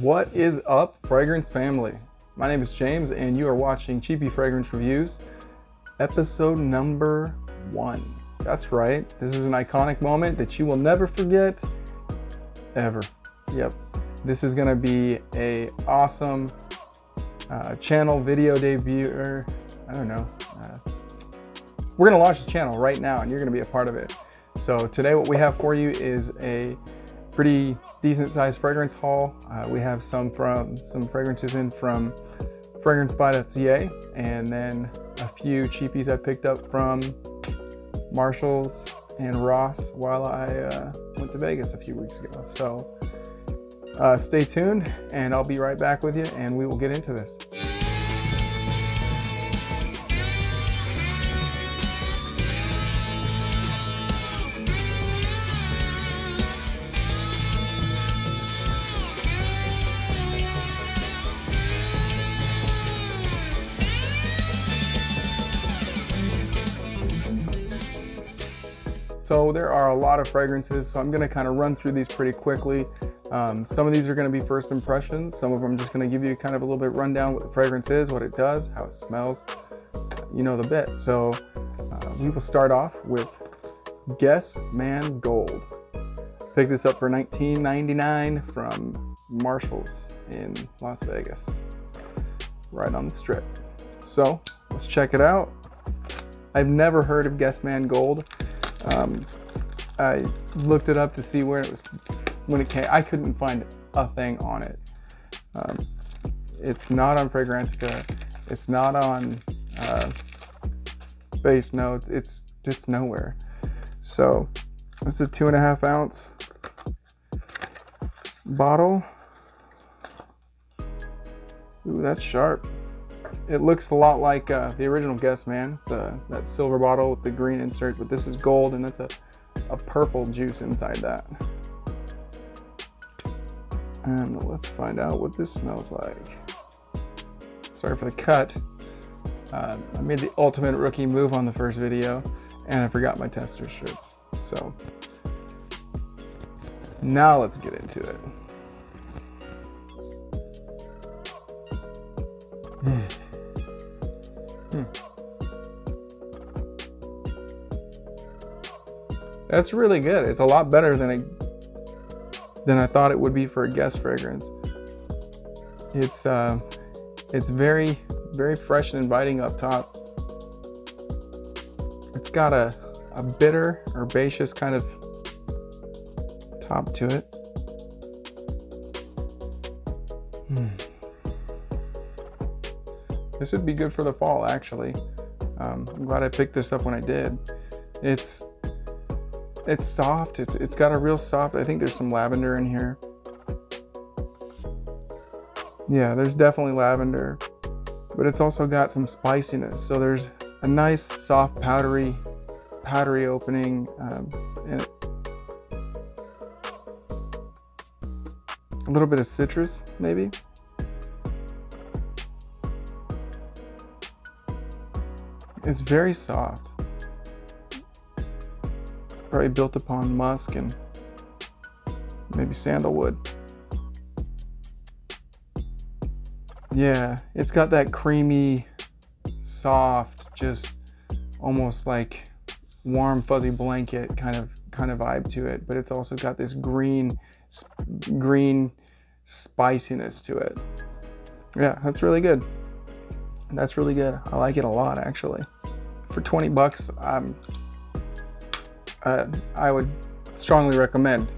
What is up, fragrance family? My name is James, and you are watching Cheapie Fragrance Reviews, episode number one. That's right, this is an iconic moment that you will never forget, ever. Yep, this is gonna be a awesome uh, channel video debut, or I don't know. Uh, we're gonna launch the channel right now, and you're gonna be a part of it. So today, what we have for you is a pretty decent sized fragrance haul. Uh, we have some from some fragrances in from fragrancebuy.ca and then a few cheapies I picked up from Marshalls and Ross while I uh, went to Vegas a few weeks ago. So uh, stay tuned and I'll be right back with you and we will get into this. So there are a lot of fragrances, so I'm gonna kind of run through these pretty quickly. Um, some of these are gonna be first impressions. Some of them just gonna give you kind of a little bit rundown what the fragrance is, what it does, how it smells, you know the bit. So uh, we will start off with Guess Man Gold. Picked this up for $19.99 from Marshalls in Las Vegas, right on the strip. So let's check it out. I've never heard of Guess Man Gold. Um, I looked it up to see where it was when it came. I couldn't find a thing on it. Um, it's not on Fragrantica. It's not on uh, Basenotes. It's it's nowhere. So it's a two and a half ounce bottle. Ooh, that's sharp. It looks a lot like uh, the original Guess Man, the, that silver bottle with the green insert, but this is gold and that's a, a purple juice inside that. And let's find out what this smells like. Sorry for the cut. Uh, I made the ultimate rookie move on the first video and I forgot my tester strips. So now let's get into it. Hmm. That's really good. It's a lot better than I than I thought it would be for a Guess fragrance. It's uh, it's very very fresh and inviting up top. It's got a a bitter herbaceous kind of top to it. This would be good for the fall, actually. Um, I'm glad I picked this up when I did. It's it's soft. It's it's got a real soft. I think there's some lavender in here. Yeah, there's definitely lavender, but it's also got some spiciness. So there's a nice soft powdery powdery opening um, and a little bit of citrus maybe. It's very soft. Probably built upon musk and maybe sandalwood. Yeah, it's got that creamy, soft, just almost like warm fuzzy blanket kind of kind of vibe to it, but it's also got this green green spiciness to it. Yeah, that's really good. That's really good. I like it a lot actually for 20 bucks, um, uh, I would strongly recommend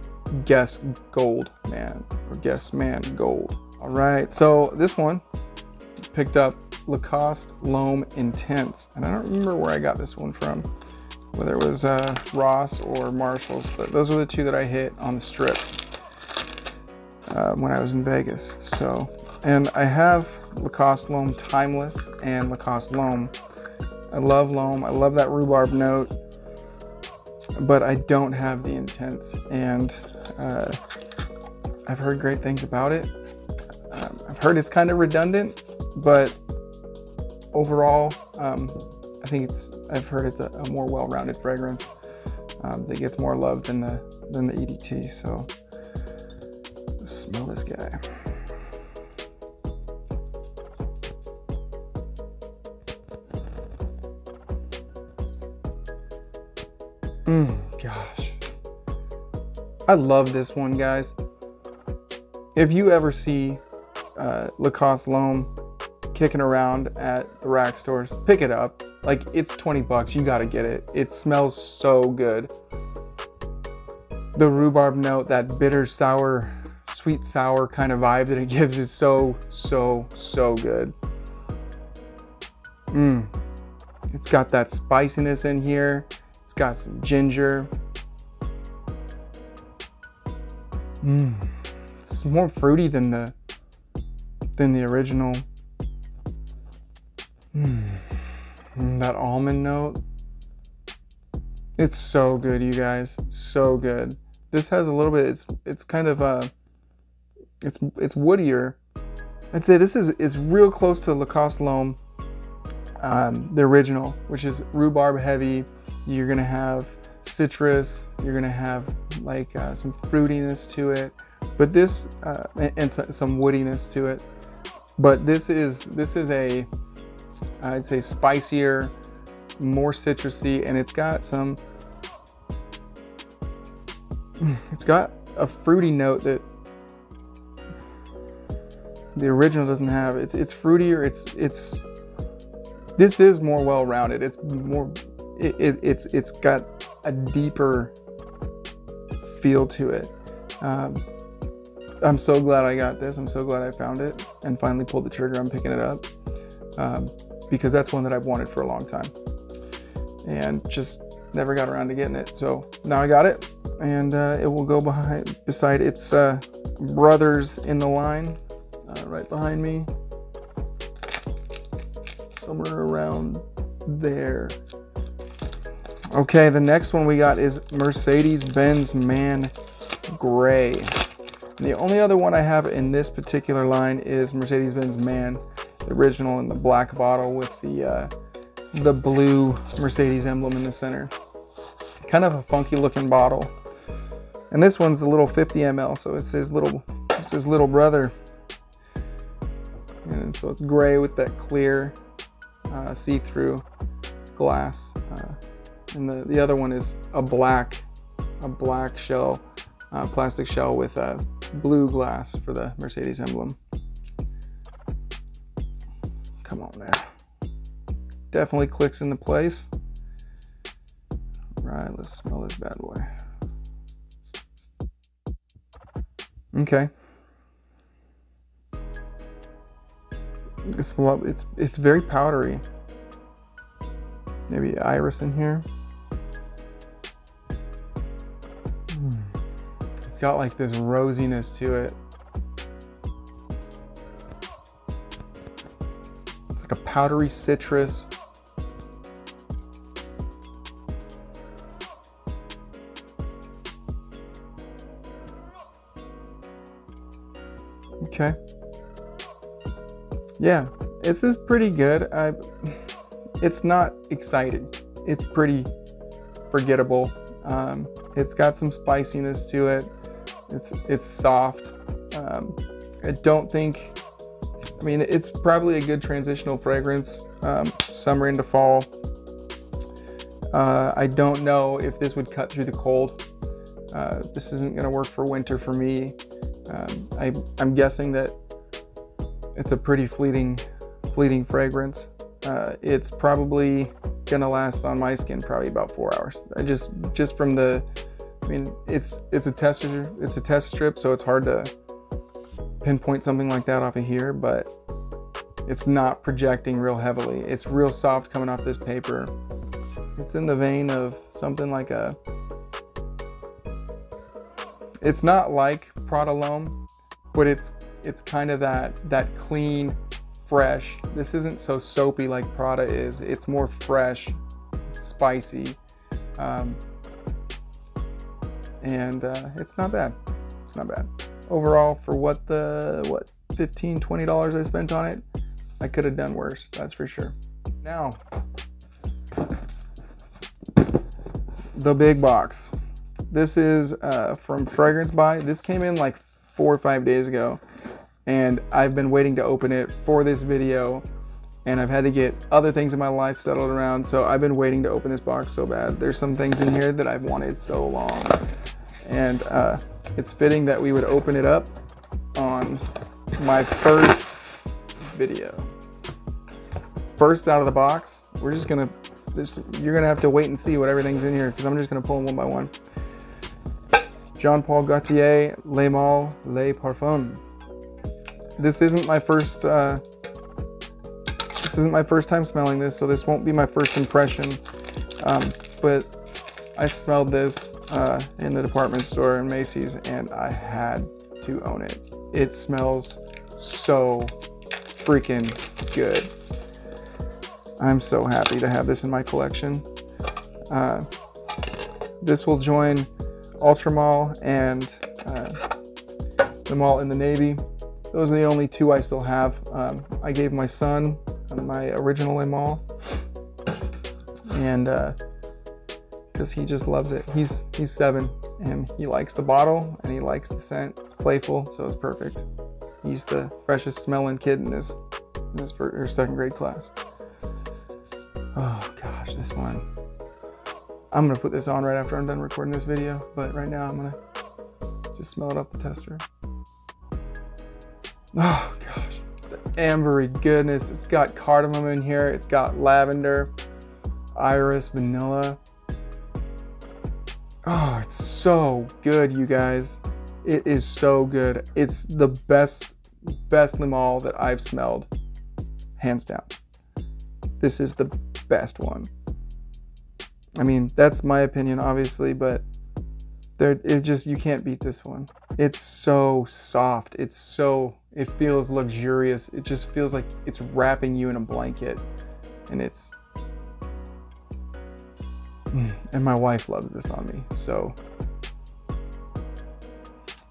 Guess Gold Man or Guess Man Gold. All right, so this one picked up Lacoste L'Homme Intense, and I don't remember where I got this one from, whether it was uh, Ross or Marshalls, but those were the two that I hit on the strip uh, when I was in Vegas. So, and I have Lacoste L'Homme Timeless and Lacoste L'Homme I love L'Homme. I love that rhubarb note, but I don't have the intense. And uh, I've heard great things about it. Um, I've heard it's kind of redundant, but overall, um, I think it's. I've heard it's a, a more well-rounded fragrance um, that gets more love than the than the EDT. So smell this guy. I love this one, guys. If you ever see uh, Lacoste L'Homme kicking around at the rack stores, pick it up. Like, it's 20 bucks. You gotta get it. It smells so good. The rhubarb note, that bitter, sour, sweet, sour kind of vibe that it gives is so, so, so good. Mmm. It's got that spiciness in here. It's got some ginger. Mmm. It's more fruity than the than the original. Mmm. That almond note. It's so good, you guys. So good. This has a little bit. It's it's kind of uh. It's it's woodier. I'd say this is is real close to Lacoste L'Homme um, the original, which is rhubarb heavy. You're gonna have citrus. You're gonna have like uh, some fruitiness to it, but this uh, and, and some woodiness to it. But this is this is a I'd say spicier, more citrusy, and it's got some. It's got a fruity note that the original doesn't have. It's it's fruitier. It's it's this is more well-rounded. It's more, it, it, it's it's got a deeper feel to it. Um, I'm so glad I got this. I'm so glad I found it and finally pulled the trigger on picking it up um, because that's one that I've wanted for a long time and just never got around to getting it. So now I got it and uh, it will go behind beside its uh, brothers in the line uh, right behind me somewhere around there. Okay, the next one we got is Mercedes-Benz Man Gray. The only other one I have in this particular line is Mercedes-Benz Man, the original in the black bottle with the uh, the blue Mercedes emblem in the center. Kind of a funky looking bottle. And this one's the little 50 ml, so it says little, it says little brother. And so it's gray with that clear uh, see-through glass. Uh, and the, the other one is a black, a black shell, uh, plastic shell with a blue glass for the Mercedes emblem. Come on there. Definitely clicks into place. Right, let's smell this bad boy. Okay. It's it's it's very powdery. Maybe iris in here. It's got like this rosiness to it. It's like a powdery citrus. Okay yeah, this is pretty good. I, it's not exciting. It's pretty forgettable. Um, it's got some spiciness to it. It's it's soft. Um, I don't think. I mean, it's probably a good transitional fragrance, um, summer into fall. Uh, I don't know if this would cut through the cold. Uh, this isn't going to work for winter for me. Um, I, I'm guessing that it's a pretty fleeting, fleeting fragrance. Uh, it's probably gonna last on my skin probably about four hours. I just, just from the, I mean, it's it's a test it's a test strip, so it's hard to pinpoint something like that off of here, but it's not projecting real heavily. It's real soft coming off this paper. It's in the vein of something like a. It's not like Prada L'Homme, but it's it's kind of that that clean, fresh. This isn't so soapy like Prada is. It's more fresh, spicy, um, and uh, it's not bad. It's not bad. Overall, for what the what 15 20 dollars I spent on it, I could have done worse. That's for sure. Now, the big box. This is uh, from Fragrance Buy. This came in like four or five days ago and I've been waiting to open it for this video and I've had to get other things in my life settled around. So I've been waiting to open this box so bad. There's some things in here that I've wanted so long, and uh, it's fitting that we would open it up on my first video. First out of the box, we're just gonna. This, you're gonna have to wait and see what everything's in here because I'm just gonna pull them one by one. Jean Paul Gaultier Le Male Le Parfum. This isn't my first. Uh, this isn't my first time smelling this, so this won't be my first impression. Um, but I smelled this uh, in the department store in Macy's, and I had to own it. It smells so freaking good. I'm so happy to have this in my collection. Uh, this will join Ultra Male and uh, the Male in the Navy. Those are the only two I still have. Um, I gave my son my original Male, and because he just loves it. He's he's seven and he likes the bottle and he likes the scent. It's playful, so it's perfect. He's the freshest smelling kid in his in his first, or second grade class. Oh gosh, this one. I'm gonna put this on right after I'm done recording this video, but right now I'm gonna just smell it off the tester. Oh gosh, the ambery goodness. It's got cardamom in here. It's got lavender, iris, vanilla. Oh, it's so good, you guys. It is so good. It's the best, best Le Male that I've smelled, hands down. This is the best one. I mean, that's my opinion, obviously, but there it just you can't beat this one. It's so soft. It's so it feels luxurious. It just feels like it's wrapping you in a blanket, and it's. Mm, and my wife loves this on me, so.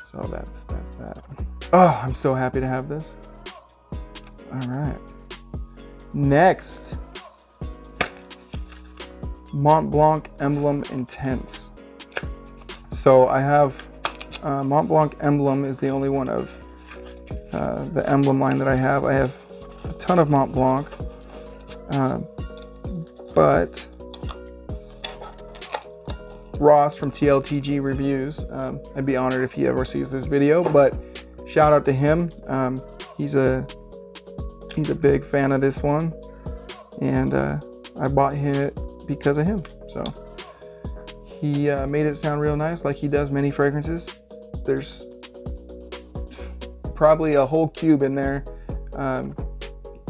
So that's that's that. Oh, I'm so happy to have this. All right. Next, Mont Blanc Emblem Intense. So I have uh, Mont Blanc Emblem is the only one of uh, the emblem line that I have. I have a ton of Mont Blanc, uh, but Ross from TLTG Reviews, um, I'd be honored if he ever sees this video, but shout out to him. Um, he's a he's a big fan of this one, and uh, I bought it because of him. So he uh, made it sound real nice, like he does many fragrances. There's probably a whole cube in there um,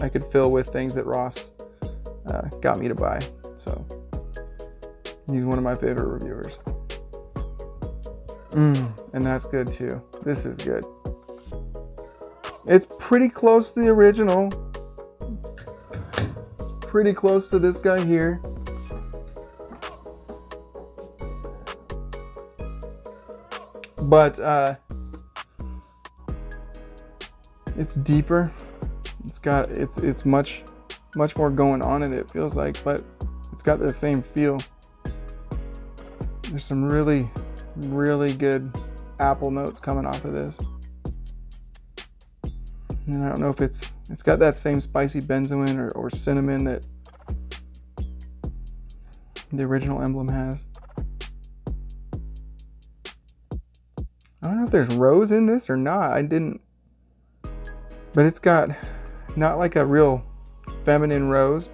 I could fill with things that Ross uh, got me to buy. So he's one of my favorite reviewers. Mm, and that's good too. This is good. It's pretty close to the original. Pretty close to this guy here. But uh, it's deeper. It's got it's it's much much more going on in it, it feels like, but it's got the same feel. There's some really really good apple notes coming off of this. And I don't know if it's it's got that same spicy benzoin or, or cinnamon that the original emblem has. I don't know if there's rose in this or not. I didn't but it's got not like a real feminine rose,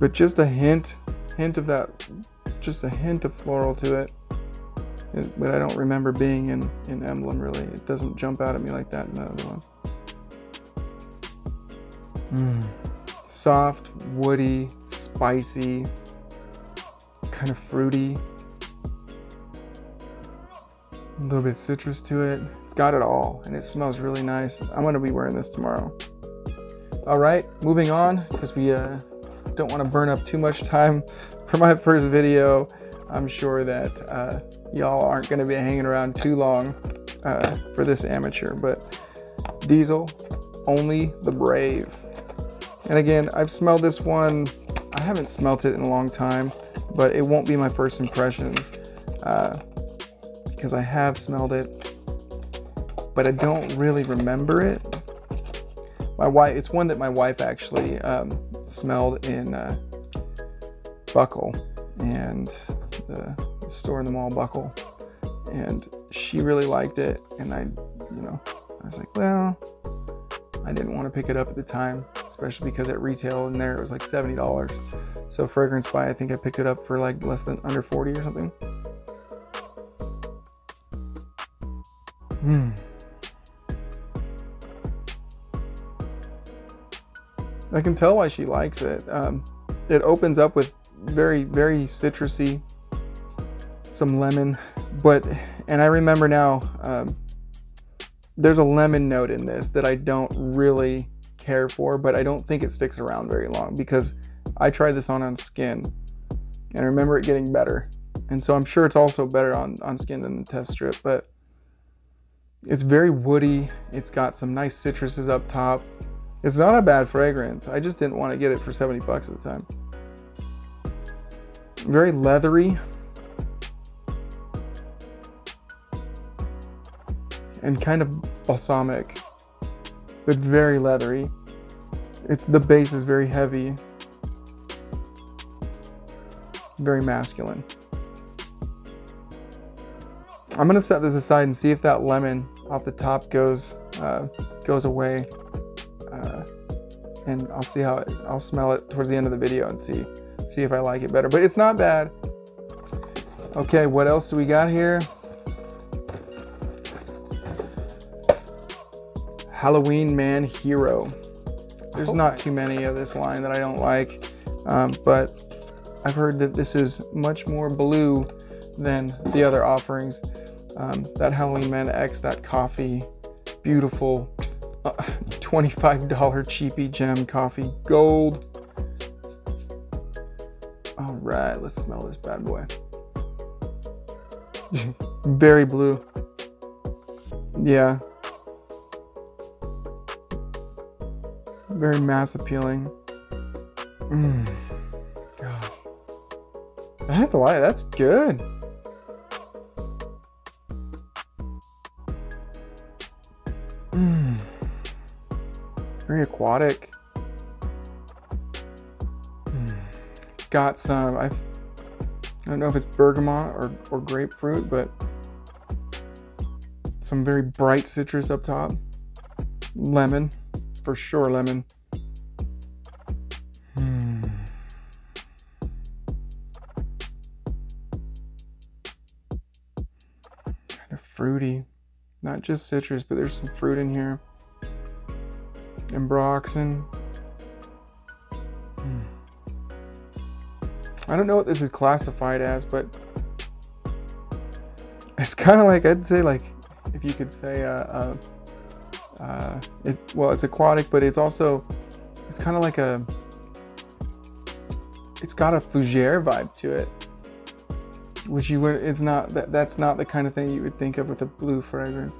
but just a hint, hint of that, just a hint of floral to it. it but I don't remember being in, in Emblem really. It doesn't jump out at me like that in the other one. Mm. Soft, woody, spicy, kind of fruity. A little bit citrus to it. It's got it all and it smells really nice. I'm gonna be wearing this tomorrow. All right, moving on because we uh, don't want to burn up too much time for my first video. I'm sure that uh, y'all aren't gonna be hanging around too long uh, for this amateur, but Diesel, only the brave. And again, I've smelled this one. I haven't smelt it in a long time, but it won't be my first impressions uh, because I have smelled it but I don't really remember it. my wife. It's one that my wife actually um, smelled in uh, Buckle and the store in the mall, Buckle, and she really liked it. And I, you know, I was like, well, I didn't want to pick it up at the time, especially because at retail in there it was like seventy dollars. So Fragrance Buy, I think I picked it up for like less than under forty or something. Hmm. I can tell why she likes it. Um, it opens up with very, very citrusy, some lemon, but, and I remember now, um, there's a lemon note in this that I don't really care for, but I don't think it sticks around very long because I tried this on on skin and I remember it getting better. And so I'm sure it's also better on, on skin than the test strip, but it's very woody. It's got some nice citruses up top. It's not a bad fragrance. I just didn't want to get it for 70 bucks at the time. Very leathery. And kind of balsamic, but very leathery. It's the base is very heavy, very masculine. I'm gonna set this aside and see if that lemon off the top goes uh, goes away uh, and I'll see how it, I'll smell it towards the end of the video and see see if I like it better. But it's not bad. Okay, what else do we got here? Halloween Man Hero. There's oh, not too many of this line that I don't like, um, but I've heard that this is much more blue than the other offerings. Um, that Halloween Man X, that coffee, beautiful $25 cheapy gem coffee gold. All right, let's smell this bad boy. Very blue. Yeah. Very mass appealing. Mm. Gosh. I have to lie, that's good. very aquatic. Got some, i I don't know if it's bergamot or, or grapefruit, but some very bright citrus up top. Lemon, for sure lemon. Hmm. Kind of fruity. Not just citrus, but there's some fruit in here. Ambroxan. Hmm. I don't know what this is classified as, but it's kind of like I'd say like if you could say uh, uh, uh it well it's aquatic, but it's also it's kind of like a it's got a fougere vibe to it, which you would it's not that that's not the kind of thing you would think of with a blue fragrance,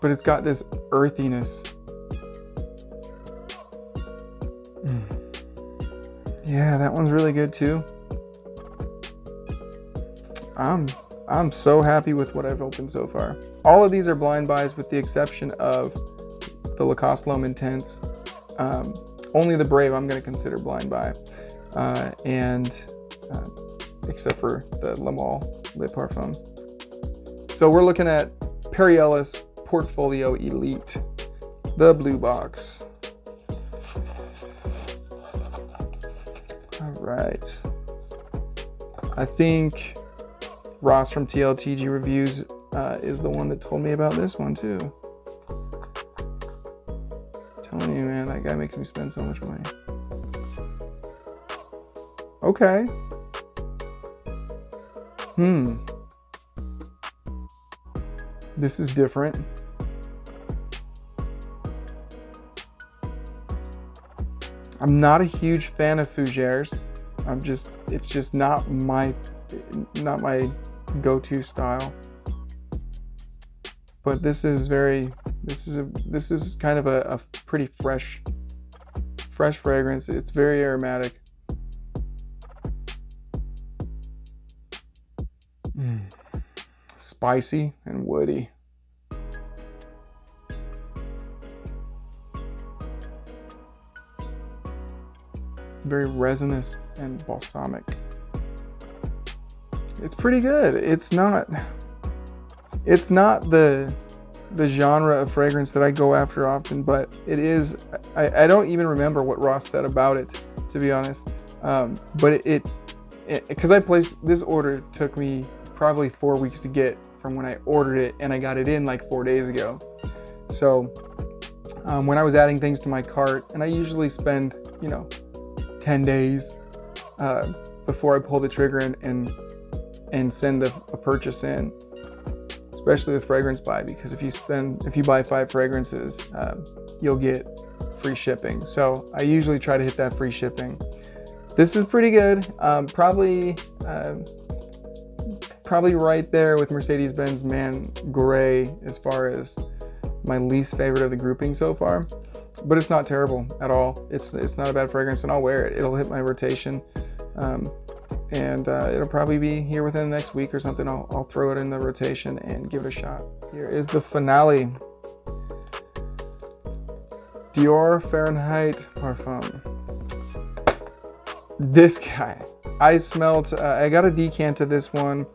but it's got this earthiness Yeah, that one's really good too. I'm I'm so happy with what I've opened so far. All of these are blind buys with the exception of the Lacoste L'Homme Intense. Um, only the Brave I'm going to consider blind buy. Uh, and uh, except for the Le Male Le Parfum. So we're looking at Perry Ellis Portfolio Elite, the blue box. Right. I think Ross from TLTG Reviews uh, is the one that told me about this one too. I'm telling you, man, that guy makes me spend so much money. Okay. Hmm. This is different. I'm not a huge fan of fougères. I'm just it's just not my not my go-to style. But this is very this is a this is kind of a, a pretty fresh fresh fragrance. It's very aromatic. Mm. Spicy and woody. Very resinous and balsamic. It's pretty good. It's not it's not the the genre of fragrance that I go after often, but it is. I, I don't even remember what Ross said about it, to be honest. Um, but it, because I placed this order took me probably four weeks to get from when I ordered it, and I got it in like four days ago. So um, when I was adding things to my cart, and I usually spend, you know, 10 days uh, before I pull the trigger and and, and send a, a purchase in especially with fragrance buy because if you spend if you buy five fragrances um, you'll get free shipping. So i usually try to hit that free shipping. This is pretty good. Um, probably uh, probably right there with mercedes-benz man gray as far as my least favorite of the grouping so far but it's not terrible at all it's it's not a bad fragrance and i'll wear it it'll hit my rotation um, and uh, it'll probably be here within the next week or something. I'll, I'll throw it in the rotation and give it a shot. Here is the finale Dior Fahrenheit Parfum. This guy, I smelled, uh, I got a decant of this one.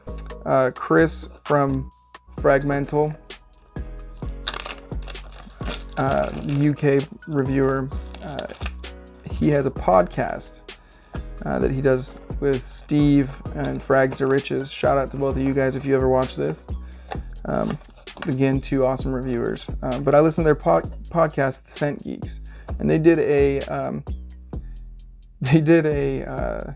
Uh, Chris from Fragmental, uh, UK reviewer, uh, he has a podcast uh, that he does with Steve and Frags to Riches. Shout out to both of you guys if you ever watch this. Um, again, two awesome reviewers. Um, but I listened to their po- podcast, Scent Geeks, and they did a um, they did a uh,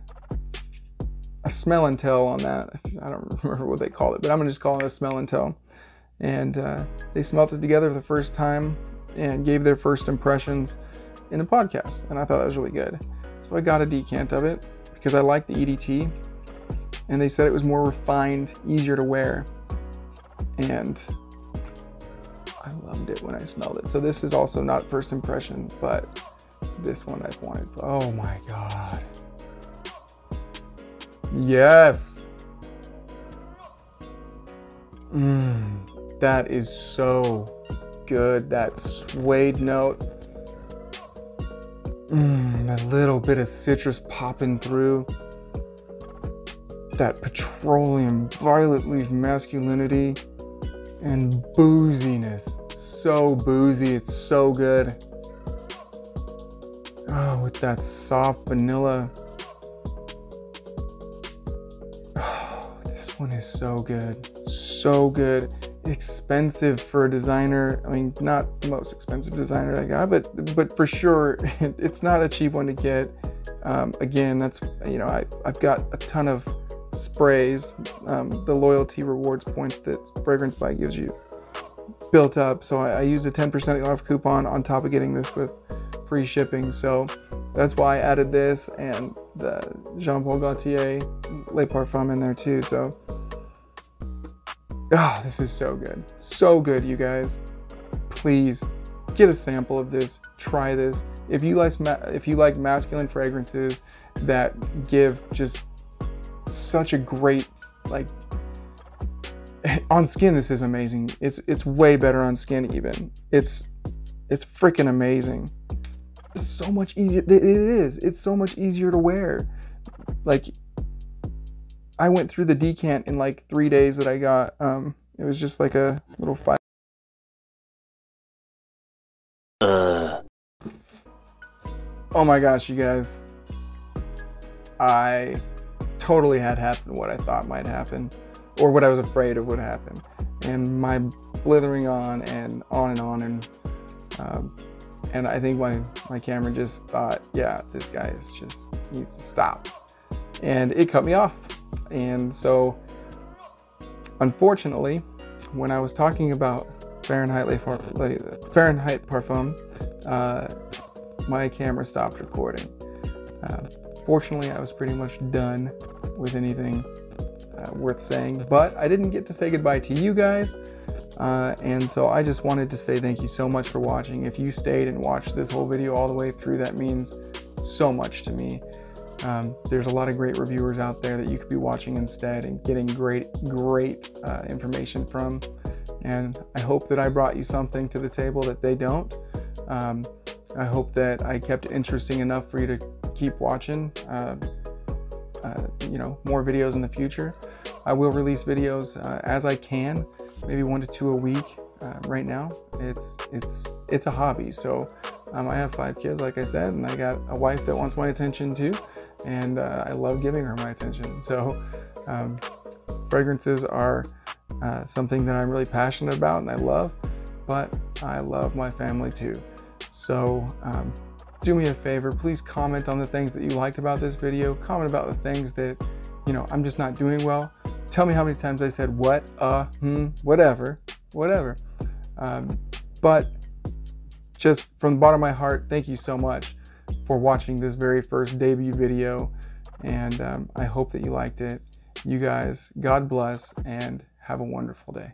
a smell and tell on that. I don't remember what they call it, but I'm gonna just call it a smell and tell. And uh, they smelt it together for the first time and gave their first impressions in a podcast, and I thought that was really good. So I got a decant of it because I like the EDT and they said it was more refined, easier to wear. And I loved it when I smelled it. So this is also not first impression, but this one I've wanted. Oh my god. Yes. Mmm, that is so good. That suede note Mmm, that little bit of citrus popping through. That petroleum violet leaf masculinity and booziness. So boozy, it's so good. Oh, with that soft vanilla. Oh, this one is so good. So good expensive for a designer. I mean, not the most expensive designer I got, but but for sure, it's not a cheap one to get. Um, again, that's you know I I've got a ton of sprays, um, the loyalty rewards points that Fragrance Buy gives you built up. So I, I used a 10% off coupon on top of getting this with free shipping. So that's why I added this and the Jean Paul Gaultier Le Parfum in there too. So Oh, this is so good. So good, you guys. Please get a sample of this. Try this. If you like if you like masculine fragrances that give just such a great like on skin this is amazing. It's it's way better on skin even. It's it's freaking amazing. It's so much easier it is. It's so much easier to wear. Like I went through the decant in like three days that I got. Um, it was just like a little five. Uh. Oh my gosh, you guys. I totally had happened what I thought might happen, or what I was afraid of would happen. And my blithering on and on and on and um, and I think my my camera just thought, yeah, this guy is just needs to stop, and it cut me off. And so, unfortunately, when I was talking about Fahrenheit Fahrenheit Parfum, uh, my camera stopped recording. Uh, fortunately, I was pretty much done with anything uh, worth saying, but I didn't get to say goodbye to you guys. Uh, and so I just wanted to say thank you so much for watching. If you stayed and watched this whole video all the way through, that means so much to me. Um, there's a lot of great reviewers out there that you could be watching instead and getting great, great uh, information from. And I hope that I brought you something to the table that they don't. Um, I hope that I kept it interesting enough for you to keep watching. Uh, uh, you know, more videos in the future. I will release videos uh, as I can, maybe one to two a week. Uh, right now, it's it's it's a hobby. So um, I have five kids, like I said, and I got a wife that wants my attention too, and uh, I love giving her my attention. So um, fragrances are uh, something that I'm really passionate about and I love, but I love my family too. So um, do me a favor, please comment on the things that you liked about this video. Comment about the things that, you know, I'm just not doing well. Tell me how many times I said what, uh, hmm, whatever, whatever. Um, but just from the bottom of my heart, thank you so much for watching this very first debut video. And um, I hope that you liked it. You guys, God bless and have a wonderful day.